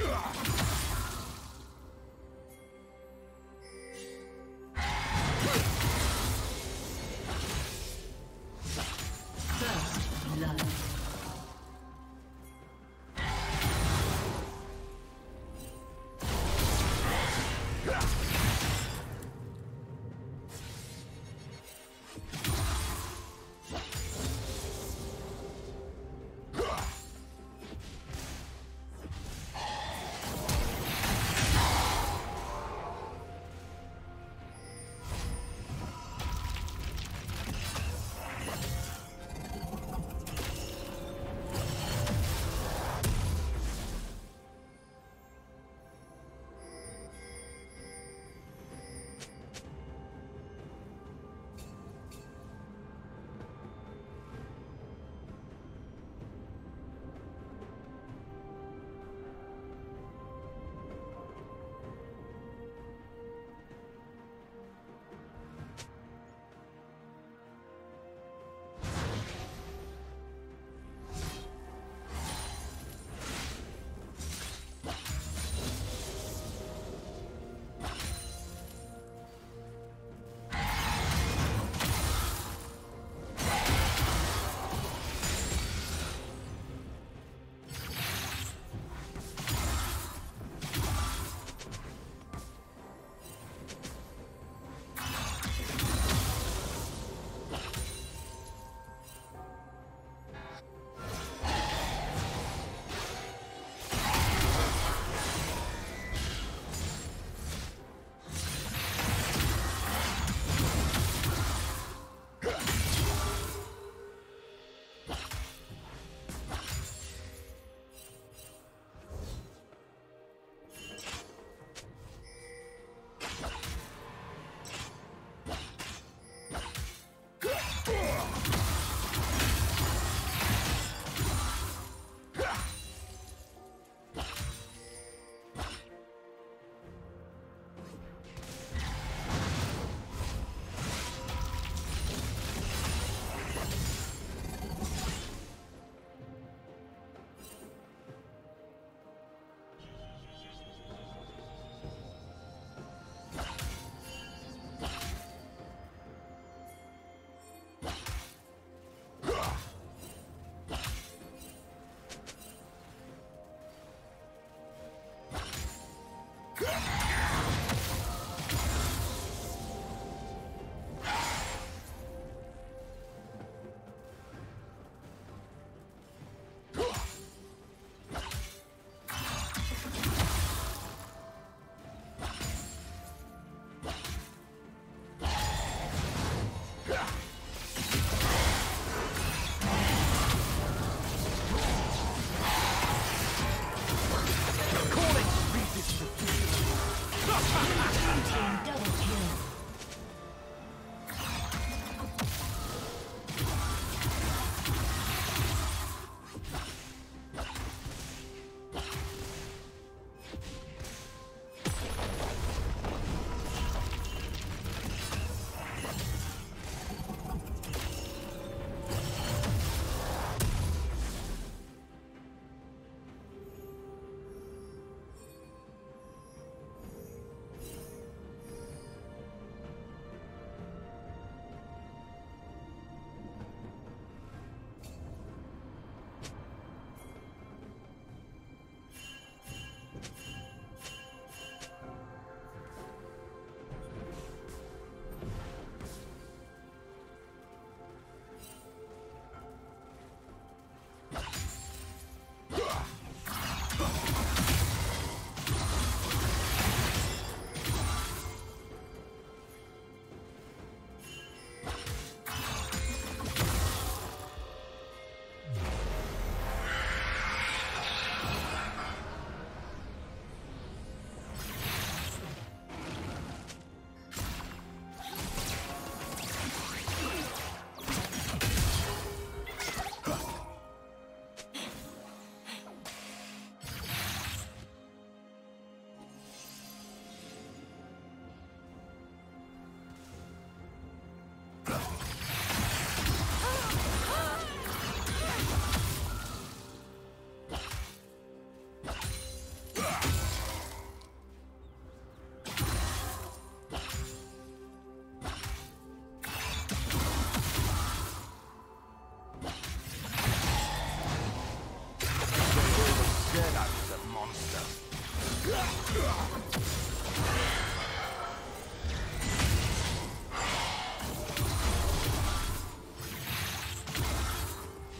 Ugh!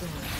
Destroyed.